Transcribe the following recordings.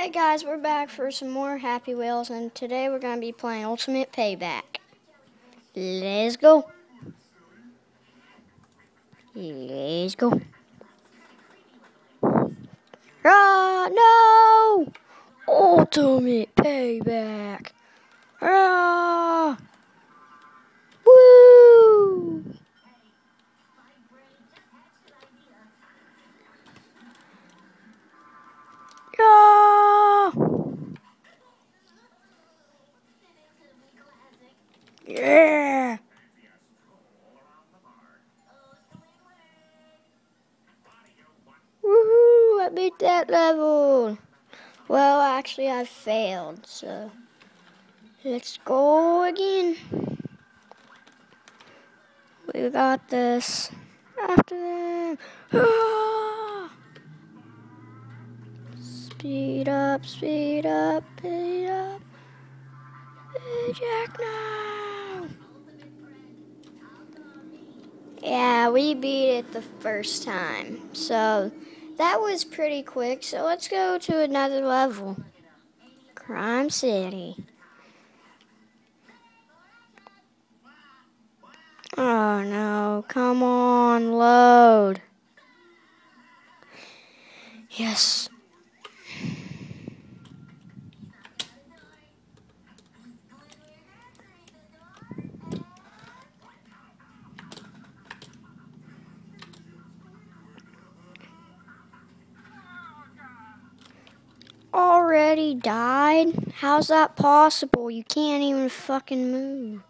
Hey guys, we're back for some more Happy Wheels, and today we're going to be playing Ultimate Payback. Let's go. Let's go. Ah, no! Ultimate Payback. Ah! Level. Well, actually, I failed, so let's go again. We got this. After them. Speed up, speed up, speed up. Eject now. Yeah, we beat it the first time. So that was pretty quick. So let's go to another level. Crime City. Oh no, come on, load. Yes. Already died? How's that possible? You can't even fucking move.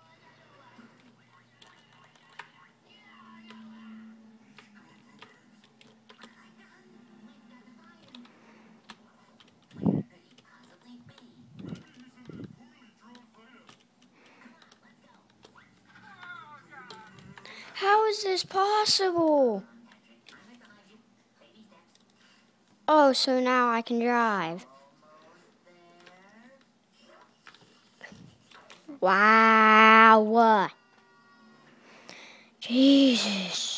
How is this possible? Oh, so now I can drive. Wow. Jesus.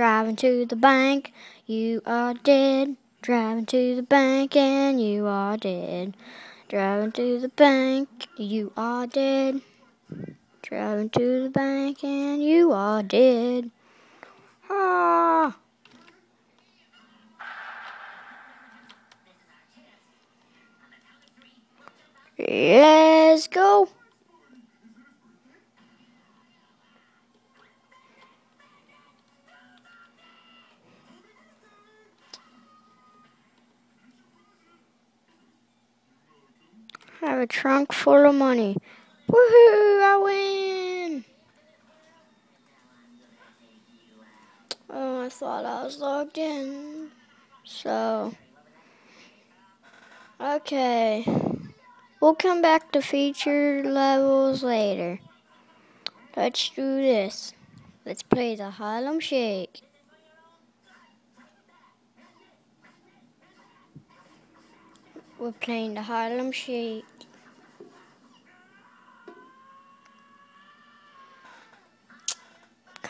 Driving to the bank, you are dead. Driving to the bank and you are dead. Driving to the bank, you are dead. Driving to the bank and you are dead. Ah! Let's go. A trunk full of money. Woohoo! I win! Oh, I thought I was logged in. So, okay. We'll come back to feature levels later. Let's do this. Let's play the Harlem Shake. We're playing the Harlem Shake.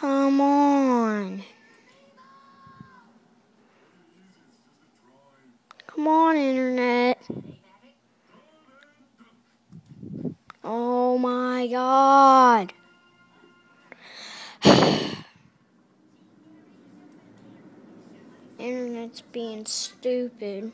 Come on. Come on, Internet. Oh my God. Internet's being stupid.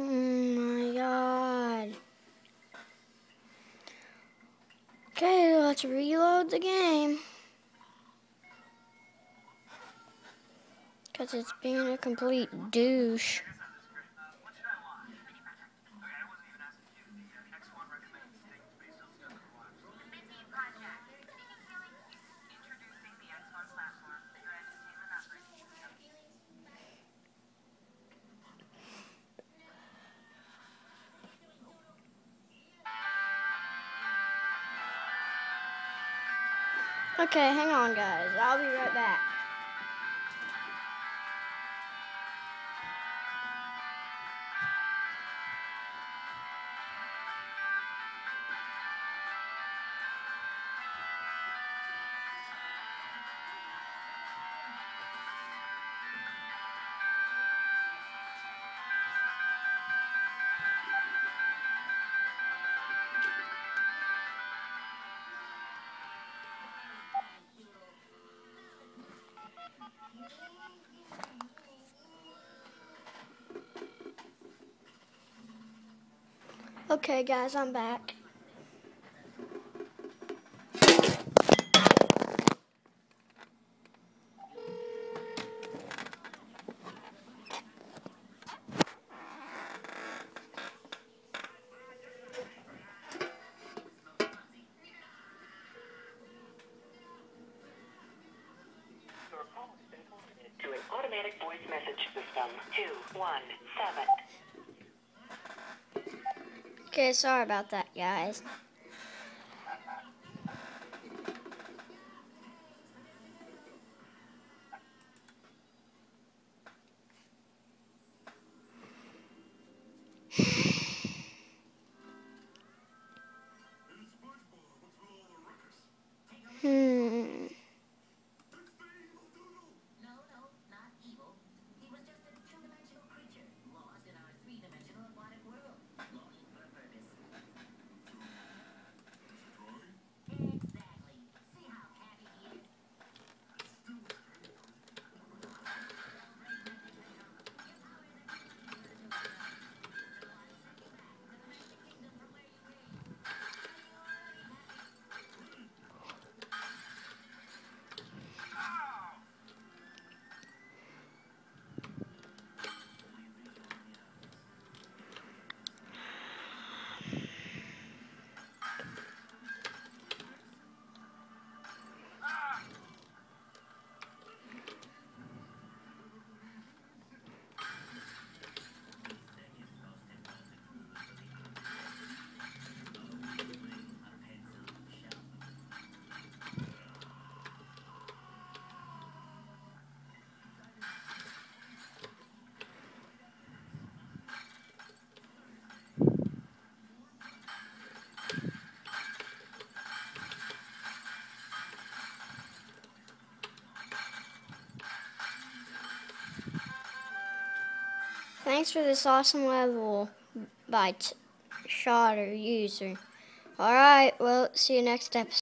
My god. Okay, let's reload the game. Because it's being a complete douche. Okay, hang on, guys. I'll be right back. Okay, guys, I'm back. automatic voice message system. 217. Okay, sorry about that, guys. Thanks for this awesome level by t- or User. Alright, well, see you next episode.